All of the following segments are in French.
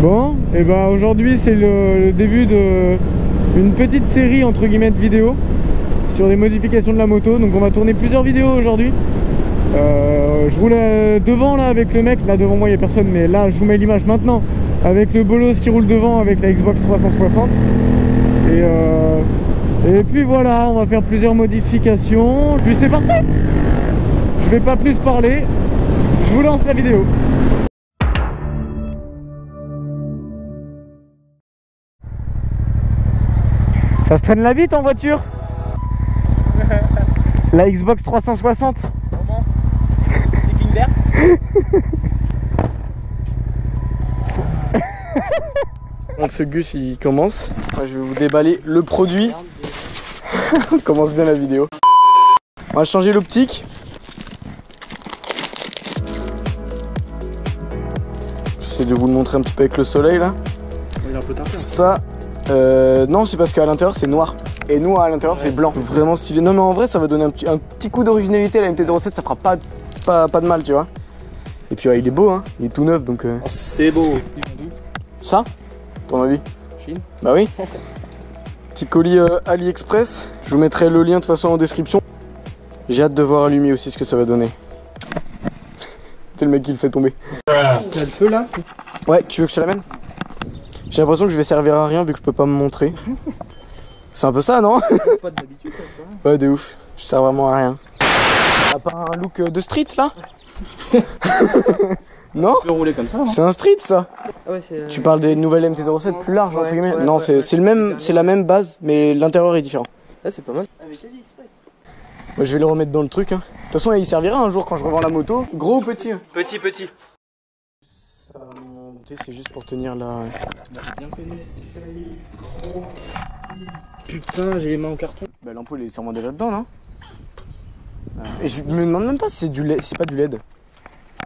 Bon, et bah aujourd'hui c'est le, début de une petite série entre guillemets de vidéos sur les modifications de la moto. Donc on va tourner plusieurs vidéos aujourd'hui. Euh, je roule euh, devant là avec le mec, là devant moi il n'y a personne, mais là je vous mets l'image maintenant avec le bolos qui roule devant avec la Xbox 360. Et, euh, et puis voilà, on va faire plusieurs modifications. Puis c'est parti Je vais pas plus parler, je vous lance la vidéo. Ça se traîne la bite en voiture La Xbox 360 Comment? C'est Donc ce Gus il commence. Moi, je vais vous déballer le produit. On commence bien la vidéo. On va changer l'optique. J'essaie de vous le montrer un petit peu avec le soleil là. Il est un peu teinté. Ça, euh, non, c'est parce qu'à l'intérieur c'est noir. Et nous à l'intérieur c'est blanc. Vraiment stylé. Non, mais en vrai, ça va donner un petit, un petit coup d'originalité à la MT-07. Ça fera pas, pas, pas de mal, tu vois. Et puis ouais, il est beau, hein. Il est tout neuf donc. euh, C'est beau. Ça? Ton avis? Chine Bah oui. Petit colis euh, AliExpress. Je vous mettrai le lien de toute façon en description. J'ai hâte de voir allumer aussi ce que ça va donner. C'est le mec qui le fait tomber. T'as le feu là? Ouais, tu veux que je te l'amène? J'ai l'impression que je vais servir à rien vu que je peux pas me montrer. C'est un peu ça, non Pas d'habitude. Ouais, de ouf. Je sers vraiment à rien. T'as pas un look euh, de street là Non Tu peux rouler comme ça. Hein C'est un street ça Ah ouais, c'est. Tu parles des nouvelles MT-07 plus larges entre guillemets ouais, Non, ouais, c'est ouais. c'est le même, c'est la même base, mais l'intérieur est différent. Ah, c'est pas mal. Moi, je vais le remettre dans le truc. hein. De toute façon, il servira un jour quand je revends la moto. Gros ou petit? Petit, petit. Ça va monter, c'est juste pour tenir la. Putain, j'ai les mains en carton. Bah, l'ampoule est sûrement déjà dedans, non? Et je me demande même pas si c'est du LED, si c'est pas du LED.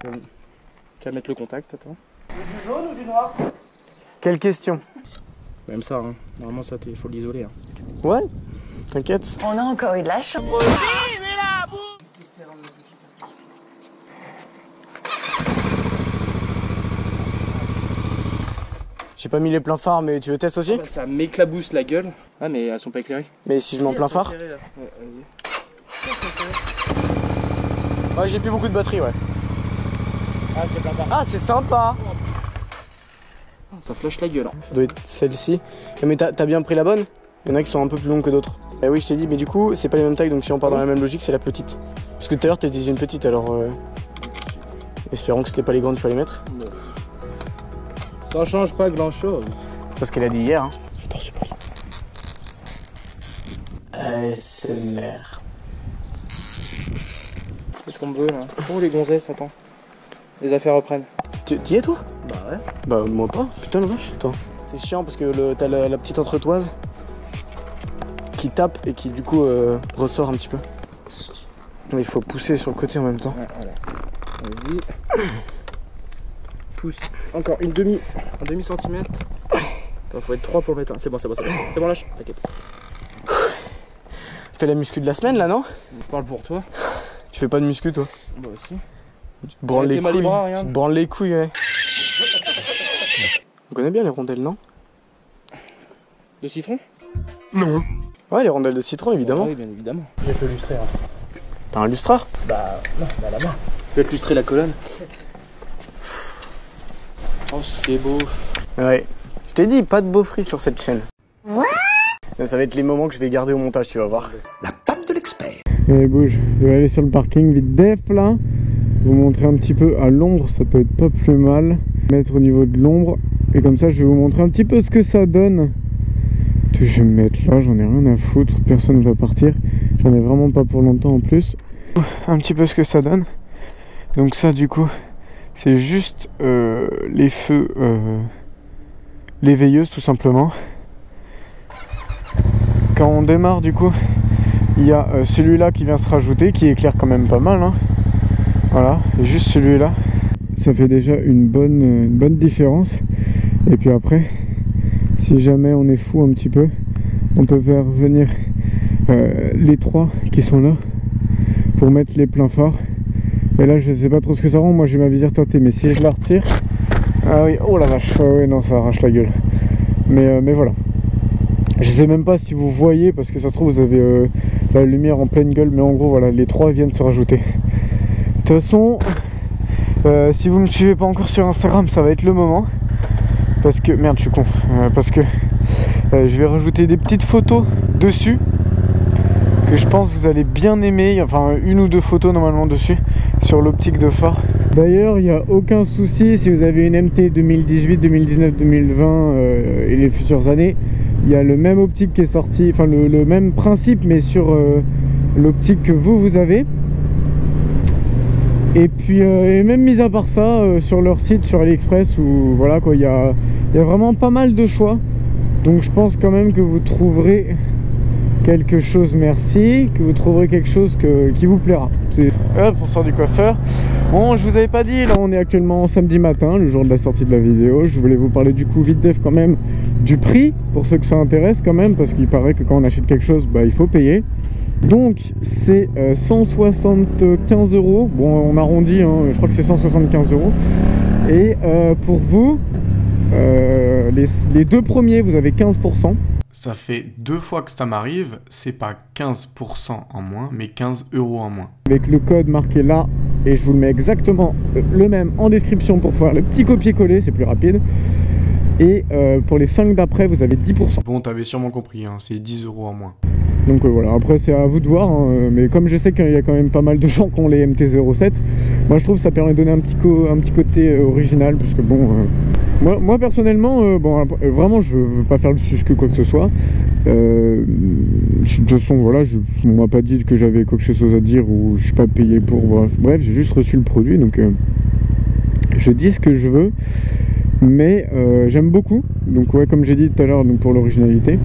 Tu vas mettre le contact, attends. Quelle question? Même ça, hein. Normalement, ça, il faut l'isoler. Hein. Ouais T'inquiète. On a encore eu de la chance. J'ai pas mis les pleins phares, mais tu veux tester aussi Bah, ça m'éclabousse la gueule. Ah, mais elles sont pas éclairées. Mais si je mets en plein phare Ouais, j'ai plus beaucoup de batterie, ouais. Ah, c'est plein phare. Ah, c'est sympa Ça flash la gueule. hein. Ça doit être celle-ci. Eh, Mais t'as bien pris la bonne? Il y en a qui sont un peu plus longues que d'autres. Eh oui, je t'ai dit, mais du coup, c'est pas les mêmes tailles, donc si on part dans la même logique, c'est la petite. Parce que tout à l'heure, t'étais une petite, alors. euh, Espérons que c'était pas les grandes qu'il fallait mettre. Ça change pas grand chose. Parce qu'elle a dit hier. Hein. ASMR. C'est ce qu'on me veut là. Oh, les gonzesses, attends. Les affaires reprennent. Tu t'y es, toi? Bah ouais. Bah, moi pas. Putain, le vache, toi. C'est chiant parce que le- t'as la, la petite entretoise qui tape et qui, du coup, euh, ressort un petit peu. Mais il faut pousser sur le côté en même temps. Ouais, voilà. Vas-y. Encore une demi. Un demi centimètre. Attends, faut être 3 pour le mettre. un. C'est bon, c'est bon, c'est bon. C'est bon, lâche. T'inquiète. Fais la muscu de la semaine là, non? Je parle pour toi. Tu fais pas de muscu, toi? Moi aussi. Tu te branles les couilles. regarde. tu te branles les couilles, ouais. On connaît bien les rondelles, non? Le citron? Ouais, les rondelles de citron, évidemment. Oui, bien évidemment. Je vais te lustrer. Hein. T'as un lustreur? Bah, non, bah la main. Je vais te lustrer la colonne. Oh, c'est beau. Ouais. Je t'ai dit, pas de beau free sur cette chaîne. Ouais Ça va être les moments que je vais garder au montage, tu vas voir. La patte de l'expert. Allez, bouge. Je vais aller sur le parking vite def là. Vous montrer un petit peu à l'ombre, ça peut être pas plus mal. Mettre au niveau de l'ombre. Et comme ça, je vais vous montrer un petit peu ce que ça donne. Je vais me mettre là, j'en ai rien à foutre. Personne ne va partir. J'en ai vraiment pas pour longtemps en plus. Un petit peu ce que ça donne. Donc, ça, du coup, c'est juste euh, les feux. euh, les veilleuses, tout simplement. Quand on démarre, du coup, il y a euh, celui-là qui vient se rajouter, qui éclaire quand même pas mal. hein. Voilà, juste celui-là. Ça fait déjà une bonne, une bonne différence. Et puis après, si jamais on est fou un petit peu, on peut faire venir les trois qui sont là pour mettre les pleins phares. Et là, je sais pas trop ce que ça rend. Moi, j'ai ma visière teintée, mais si je la retire, Ah oui, oh la vache, ah ouais, non, ça arrache la gueule. Mais, euh, mais voilà. Je sais même pas si vous voyez, parce que ça se trouve, vous avez euh, la lumière en pleine gueule, mais en gros, voilà, les trois viennent se rajouter. De toute façon, euh, si vous me suivez pas encore sur Instagram, ça va être le moment. Parce que, merde, je suis con. Parce que je vais rajouter des petites photos dessus. Que je pense vous allez bien aimer. Enfin, une ou deux photos normalement dessus. Sur l'optique de phare. D'ailleurs, il n'y a aucun souci si vous avez une MT 2018, 2019, 2020 euh, et les futures années. Il y a le même optique qui est sorti, enfin le, même principe, mais sur euh, l'optique que vous, vous avez. Et puis, euh, même mis à part ça, euh, sur leur site, sur AliExpress, où voilà quoi, il il y a vraiment pas mal de choix. Donc je pense quand même que vous trouverez quelque chose, merci, que vous trouverez quelque chose qui vous plaira. Hop, on sort du coiffeur. Bon, je vous avais pas dit, là on est actuellement samedi matin, le jour de la sortie de la vidéo. Je voulais vous parler du coup vite def quand même du prix, pour ceux que ça intéresse quand même, parce qu'il paraît que quand on achète quelque chose, bah il faut payer. Donc c'est euh, 175 euros. Bon, on arrondit, hein, je crois que c'est 175 euros. Et euh, pour vous, euh, les deux premiers, vous avez 15%. Ça fait deux fois que ça m'arrive, c'est pas 15% en moins, mais 15 euros en moins. avec le code marqué là et je vous le mets exactement euh, le même en description pour faire le petit copier-coller, c'est plus rapide. Et euh, pour les 5 d'après, vous avez 10%. Bon, t'avais sûrement compris, hein, c'est 10 euros en moins. Donc euh, voilà, après c'est à vous de voir, hein, mais comme je sais qu'il y a quand même pas mal de gens qui ont les MT-07, moi je trouve que ça permet de donner un petit, co- un petit côté original, puisque bon, euh, moi, personnellement, euh, bon, euh, vraiment je veux pas faire le sus que quoi que ce soit. Euh, de toute façon, voilà, je, on m'a pas dit que j'avais quelque chose à dire ou je suis pas payé pour. Bref, j'ai juste reçu le produit, donc je dis ce que je veux, mais j'aime beaucoup. Donc ouais, comme j'ai dit tout à l'heure, pour l'originalité.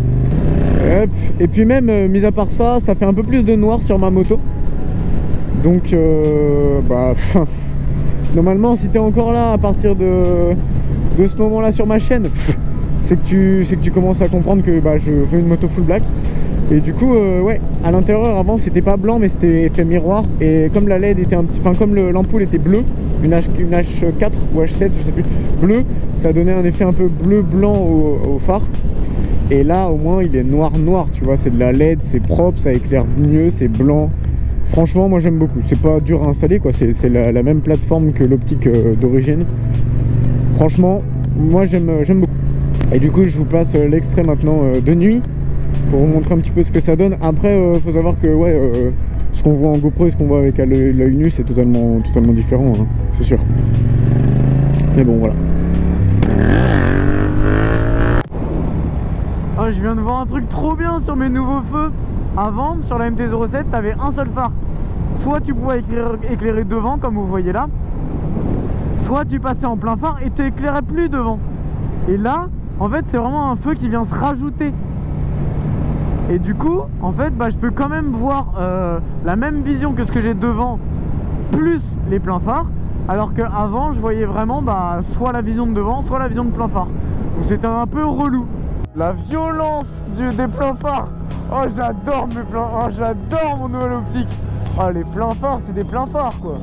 Et puis même, mis à part ça, ça fait un peu plus de noir sur ma moto. Donc, bah, normalement, si t'es encore là à partir de, de ce moment-là sur ma chaîne, c'est que tu, commences à comprendre que bah, je veux une moto full black. Et du coup, euh, ouais, à l'intérieur avant c'était pas blanc, mais c'était effet miroir. Et comme la LED était un petit, enfin comme le- l'ampoule était bleue, une, H, une H4 ou H7, je sais plus, bleu, ça donnait un effet un peu bleu-blanc au, phare. Et là, au moins, il est noir-noir, tu vois, c'est de la LED, c'est propre, ça éclaire mieux, c'est blanc. Franchement, moi j'aime beaucoup. C'est pas dur à installer, quoi. C'est la même plateforme que l'optique euh, d'origine. Franchement, moi j'aime euh, j'aime beaucoup. Et du coup, je vous passe euh, l'extrait maintenant euh, de nuit pour vous montrer un petit peu ce que ça donne. Après, faut savoir que ouais, ce qu'on voit en GoPro et ce qu'on voit avec l'œil nu, c'est totalement, totalement différent, hein, c'est sûr. Mais bon, voilà. Ah, je viens de voir un truc trop bien sur mes nouveaux feux. Avant, sur la MT-07, t'avais un seul phare. Soit tu pouvais éclairer devant, comme vous voyez là, soit tu passais en plein phare et tu éclairais plus devant. Et là, en fait, c'est vraiment un feu qui vient se rajouter. Et du coup, en fait, bah, je peux quand même voir euh, la même vision que ce que j'ai devant, plus les pleins phares. Alors qu'avant, je voyais vraiment bah, soit la vision de devant, soit la vision de plein phare. Donc c'était un peu relou. La violence des pleins phares. Oh, j'adore mes pleins. Oh, j'adore mon nouvel optique. Oh, les pleins phares, c'est des pleins phares quoi.